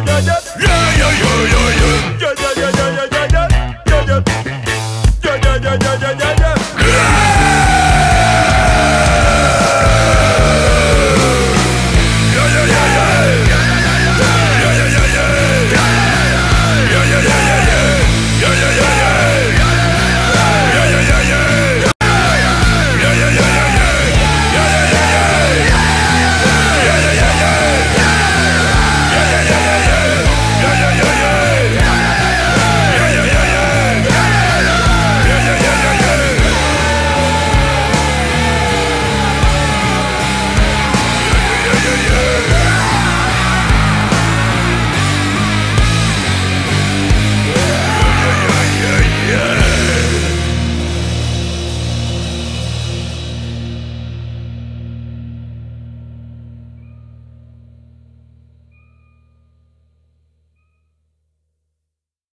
do do do.